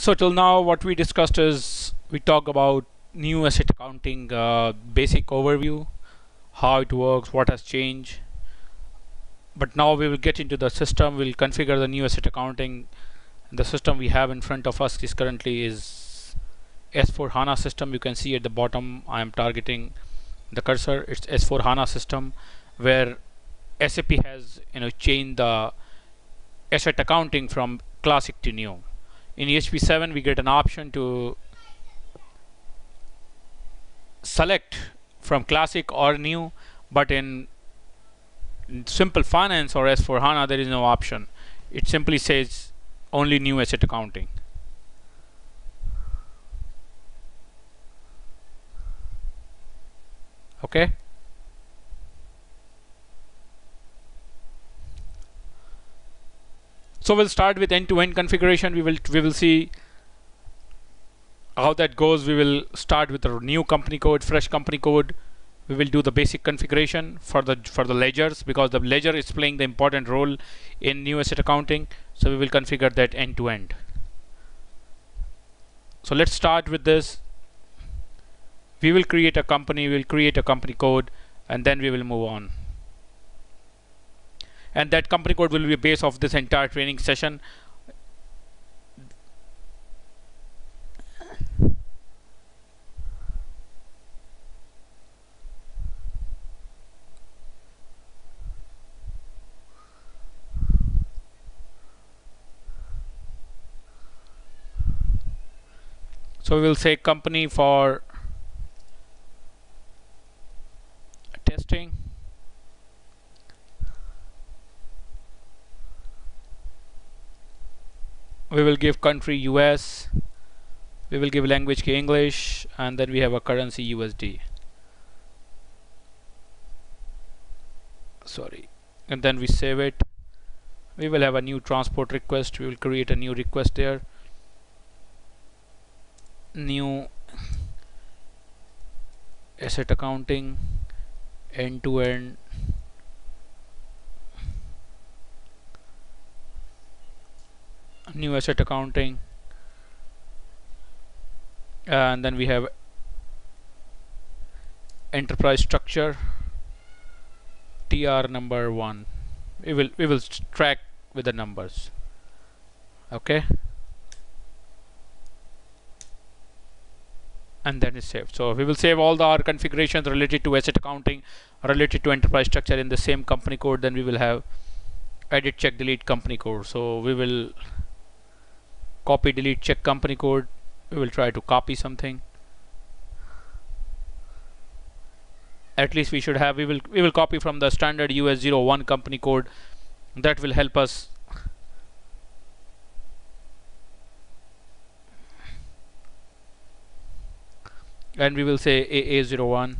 So till now, what we discussed is we talk about new asset accounting uh, basic overview, how it works, what has changed. But now we will get into the system. We'll configure the new asset accounting. The system we have in front of us is currently is S4 HANA system. You can see at the bottom I am targeting the cursor. It's S4 HANA system where SAP has you know changed the asset accounting from classic to new in EHP7 we get an option to select from classic or new but in, in simple finance or S4 HANA there is no option. It simply says only new asset accounting. Okay So we'll start with end-to-end -end configuration. We will we will see how that goes. We will start with the new company code, fresh company code. We will do the basic configuration for the for the ledgers because the ledger is playing the important role in new asset accounting. So we will configure that end to end. So let's start with this. We will create a company. We will create a company code, and then we will move on and that company code will be base of this entire training session. So we will say company for testing we will give country US we will give language English and then we have a currency USD sorry. And then we save it. We will have a new transport request. We will create a new request there. New asset accounting end-to-end -end new asset accounting. And then we have enterprise structure tr number one. We will we will track with the numbers. Okay? And then is saved. So we will save all the our configurations related to asset accounting related to enterprise structure in the same company code. Then we will have edit check delete company code. So we will copy delete check company code. We will try to copy something. At least we should have we will we will copy from the standard US01 company code. That will help us. And we will say AA01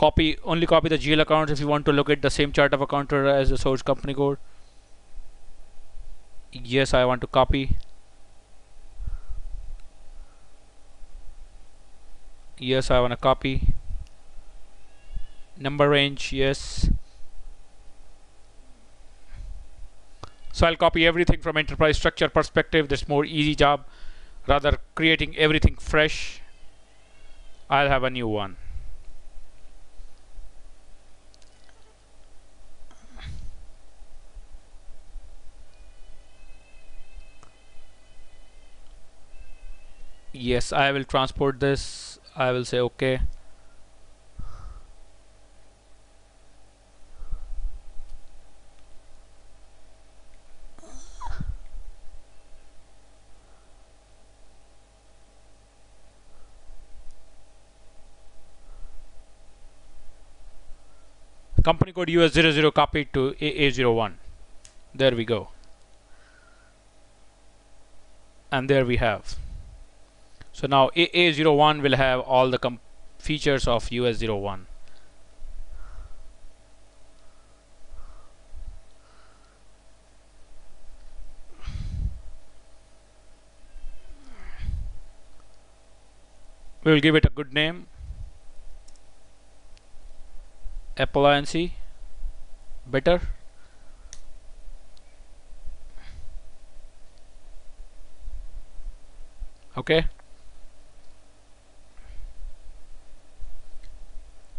copy only copy the GL account if you want to look at the same chart of account as the source company code yes I want to copy. Yes I want to copy. Number range yes. So I'll copy everything from enterprise structure perspective. This more easy job rather creating everything fresh. I'll have a new one yes I will transport this. I will say okay. Company code US00 copied to AA01 there we go. And there we have so now AA01 will have all the features of US01. We will give it a good name. Appliance better okay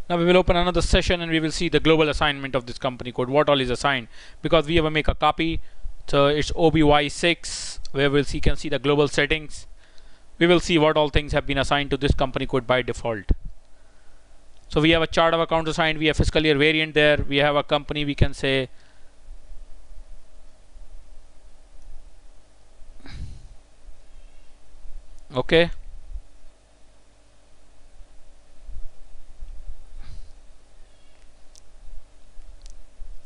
now we will open another session and we will see the global assignment of this company code. What all is assigned? Because we have to make a copy so it's OBY6 where we'll see can see the global settings. We will see what all things have been assigned to this company code by default. So we have a chart of accounts assigned we have fiscal year variant there we have a company we can say okay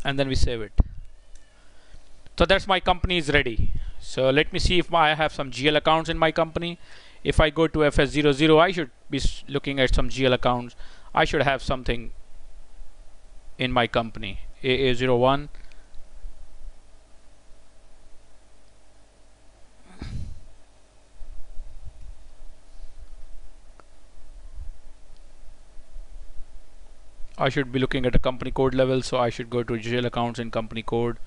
and then we save it. So that's my company is ready. So let me see if I have some GL accounts in my company. If I go to FS00 I should be looking at some GL accounts. I should have something in my company. AA01 I should be looking at a company code level so I should go to GL accounts in company code.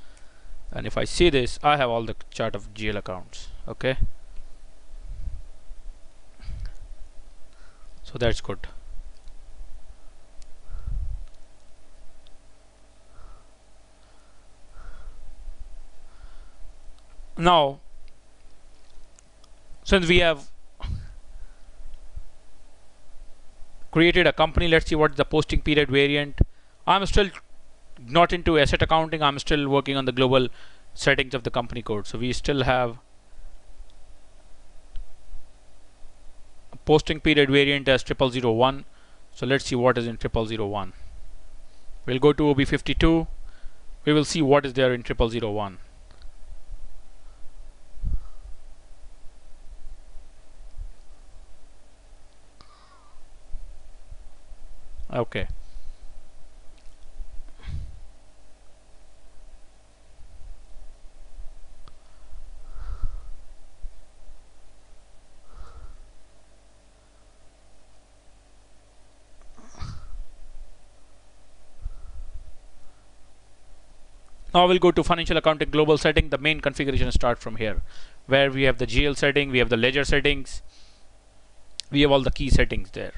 And if I see this I have all the chart of GL accounts okay? So that's good. Now since we have created a company. Let's see what's the posting period variant. I'm still not into asset accounting. I'm still working on the global settings of the company code. So we still have posting period variant as 0001 so let's see what is in 0001 we'll go to OB52 we will see what is there in 0001 okay Now we'll go to financial accounting global setting. The main configuration start from here where we have the GL setting, we have the ledger settings, we have all the key settings there.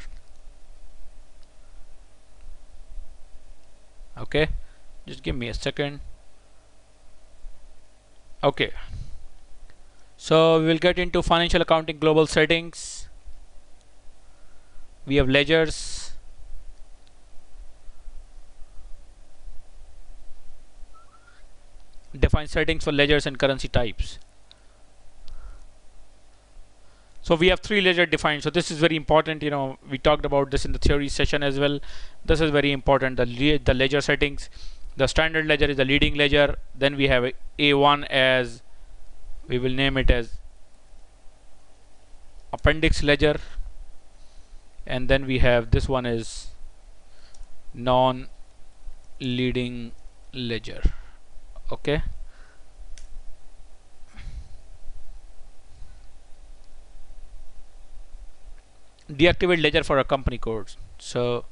Okay, just give me a second. Okay, so we will get into financial accounting global settings. We have ledgers, define settings for ledgers and currency types so we have three ledger defined. So this is very important you know we talked about this in the theory session as well. This is very important the, le the ledger settings. The standard ledger is the leading ledger. Then we have a1 as we will name it as appendix ledger. And then we have this one is non leading ledger. Okay deactivate ledger for a company code so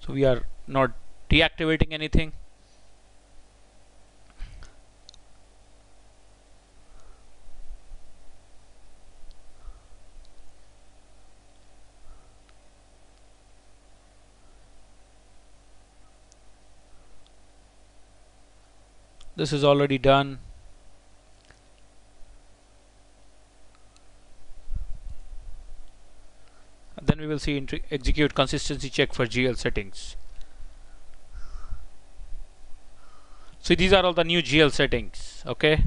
so we are not deactivating anything this is already done. Then we will see execute consistency check for GL settings. So these are all the new GL settings okay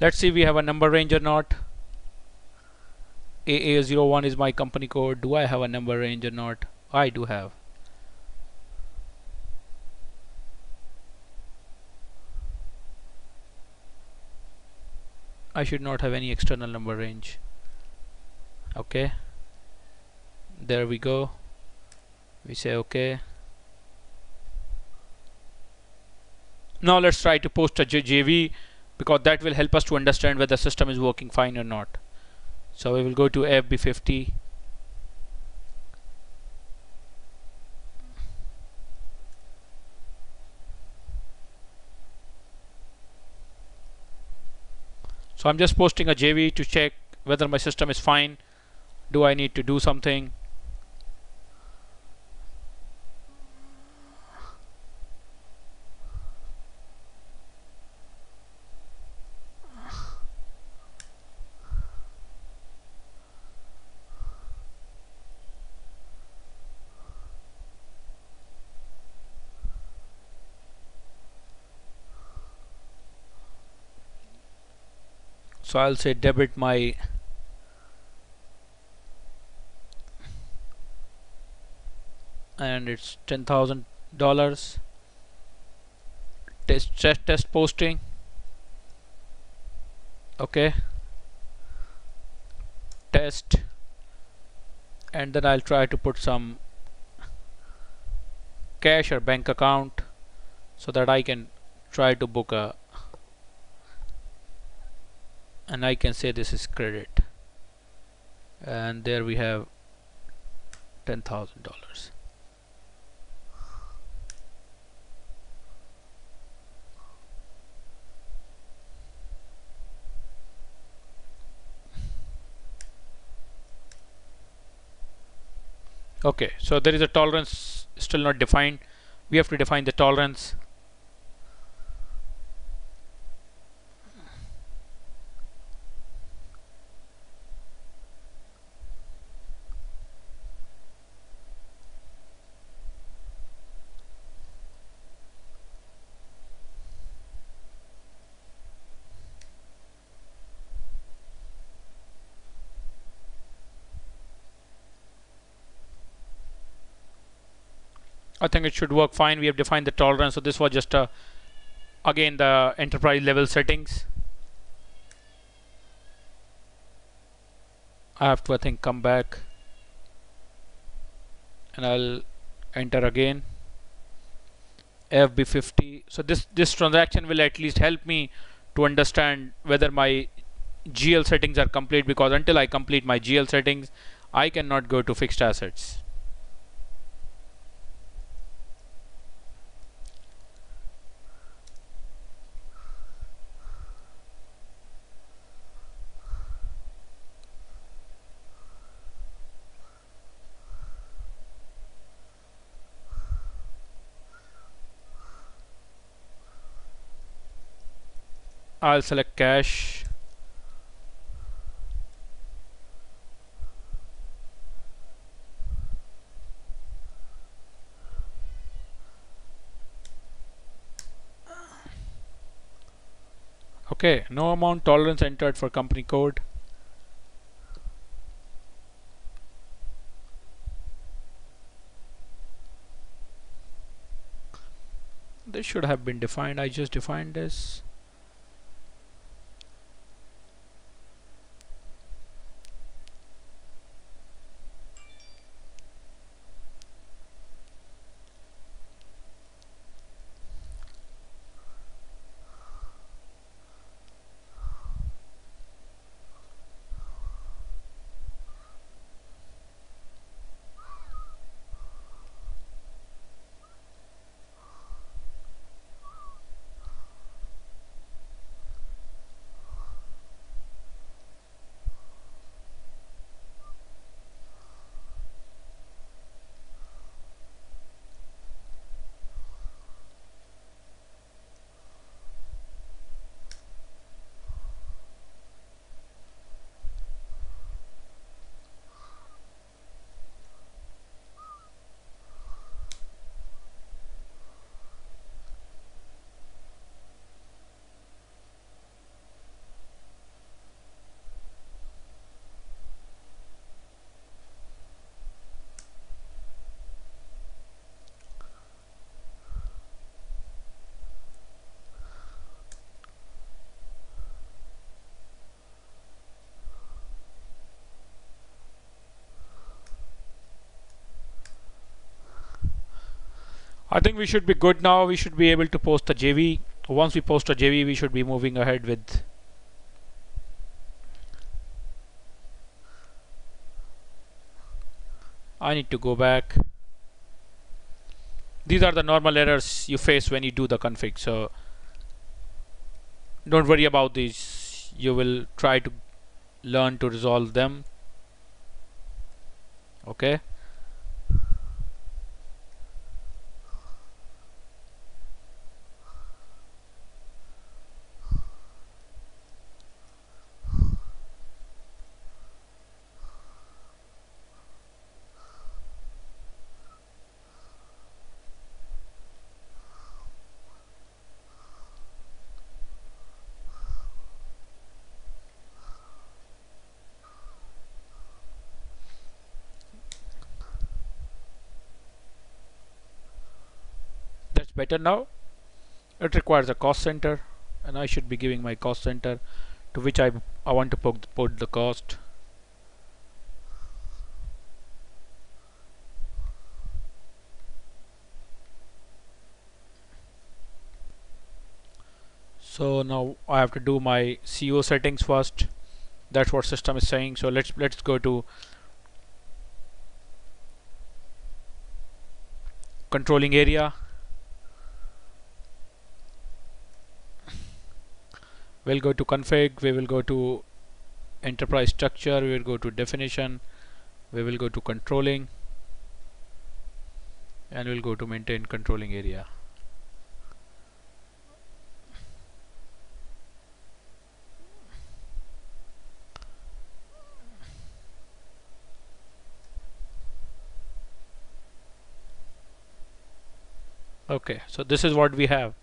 let's see we have a number range or not. AA01 is my company code. Do I have a number range or not? I do have. I should not have any external number range. Okay. There we go. We say okay. Now let's try to post a JV because that will help us to understand whether the system is working fine or not. So we will go to FB50 so I'm just posting a JV to check whether my system is fine. Do I need to do something so I'll say debit my and it's ten thousand dollars. Test test test posting. Okay. Test. And then I'll try to put some cash or bank account so that I can try to book a and I can say this is credit. And there we have ten thousand dollars. Okay so there is a tolerance still not defined. We have to define the tolerance I think it should work fine. We have defined the tolerance. So this was just a again the enterprise level settings. I have to I think come back. And I'll enter again. FB50 so this this transaction will at least help me to understand whether my GL settings are complete because until I complete my GL settings I cannot go to fixed assets I'll select cash okay no amount tolerance entered for company code. This should have been defined. I just defined this I think we should be good now. We should be able to post a JV. Once we post a JV, we should be moving ahead with I need to go back. These are the normal errors you face when you do the config. So don't worry about these. You will try to learn to resolve them. Okay. Better now. It requires a cost center and I should be giving my cost center to which I, I want to put, put the cost. So now I have to do my CO settings first. That's what system is saying. So let's let's go to controlling area we'll go to config we will go to enterprise structure we will go to definition we will go to controlling and we'll go to maintain controlling area. Okay so this is what we have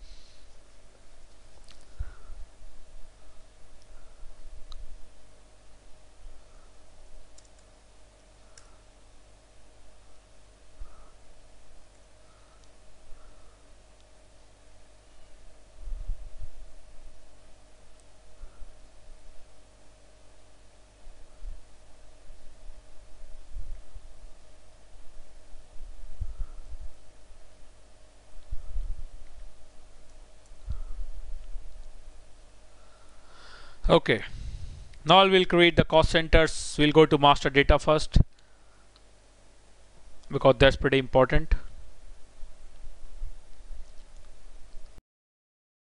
okay. Now we'll create the cost centers. We'll go to master data first because that's pretty important